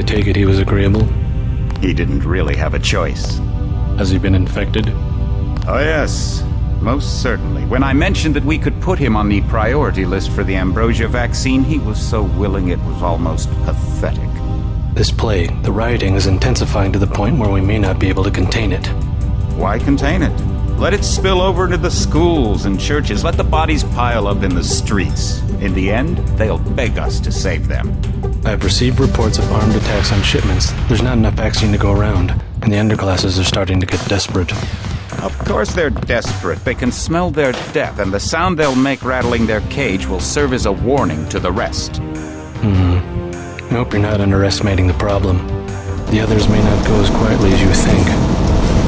take it he was agreeable? He didn't really have a choice. Has he been infected? Oh, yes. Most certainly. When I mentioned that we could put him on the priority list for the ambrosia vaccine, he was so willing it was almost pathetic. This plague, the rioting is intensifying to the point where we may not be able to contain it. Why contain it? Let it spill over into the schools and churches. Let the bodies pile up in the streets. In the end, they'll beg us to save them. I've received reports of armed attacks on shipments. There's not enough vaccine to go around, and the underclasses are starting to get desperate. Of course they're desperate. They can smell their death, and the sound they'll make rattling their cage will serve as a warning to the rest. Hmm. I hope you're not underestimating the problem. The others may not go as quietly as you think.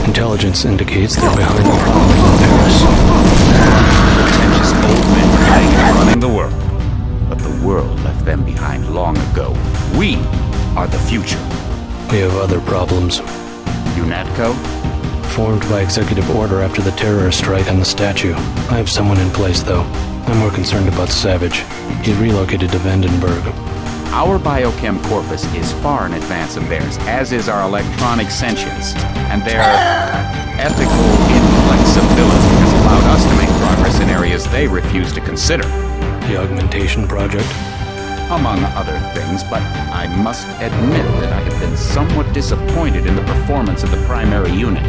Intelligence indicates they're behind the problem in Paris. Pretentious old men running the world. The world left them behind long ago. We are the future. We have other problems. UNATCO? Formed by executive order after the terrorist strike on the statue. I have someone in place, though. I'm more concerned about Savage. He's relocated to Vandenberg. Our biochem corpus is far in advance of theirs, as is our electronic sentience. And their ethical inflexibility has allowed us to make progress in areas they refuse to consider. The Augmentation Project? Among other things, but I must admit that I have been somewhat disappointed in the performance of the primary unit.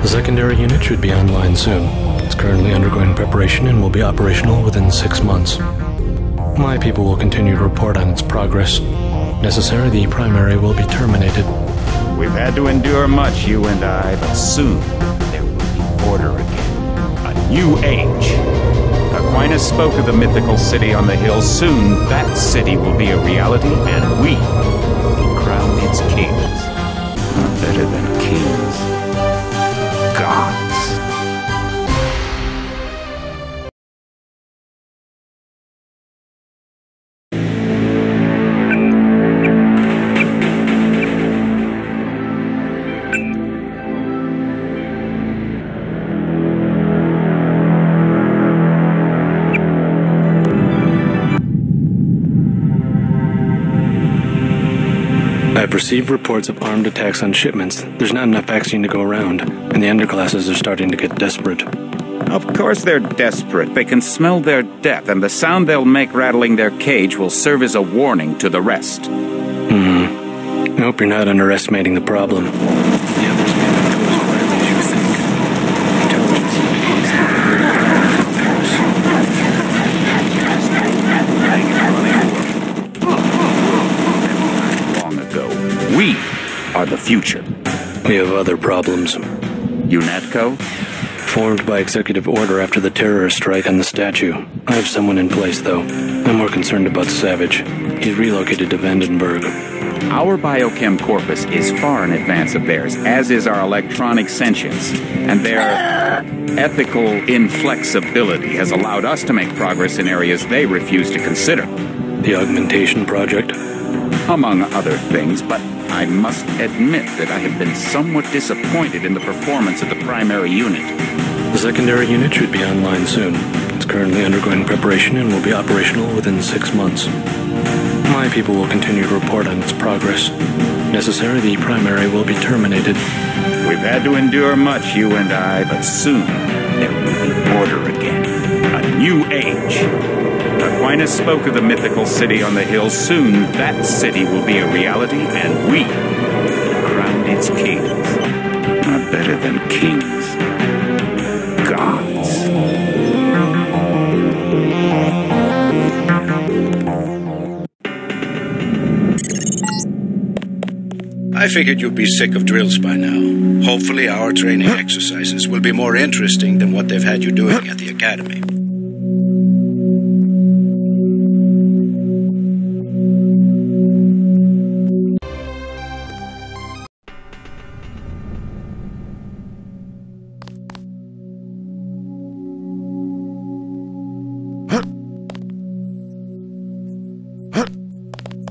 The secondary unit should be online soon. It's currently undergoing preparation and will be operational within six months. My people will continue to report on its progress. Necessary, the primary will be terminated. We've had to endure much, you and I, but soon Spoke of the mythical city on the hill. Soon that city will be a reality, and we will crown its kings. I've received reports of armed attacks on shipments. There's not enough vaccine to go around, and the underclasses are starting to get desperate. Of course they're desperate. They can smell their death, and the sound they'll make rattling their cage will serve as a warning to the rest. Hmm. I hope you're not underestimating the problem. The the future. We have other problems. UNATCO? Formed by executive order after the terrorist strike on the statue. I have someone in place, though. I'm more concerned about Savage. He's relocated to Vandenberg. Our biochem corpus is far in advance of theirs, as is our electronic sentience. And their ethical inflexibility has allowed us to make progress in areas they refuse to consider. The Augmentation Project? Among other things, but I must admit that I have been somewhat disappointed in the performance of the primary unit. The secondary unit should be online soon. It's currently undergoing preparation and will be operational within six months. My people will continue to report on its progress. Necessary, the primary will be terminated. We've had to endure much, you and I, but soon there will be order again. A new age. Aquinas spoke of the mythical city on the hill. Soon that city will be a reality, and we will crown its kings. Not better than kings. Gods. I figured you'd be sick of drills by now. Hopefully, our training exercises will be more interesting than what they've had you doing at the academy.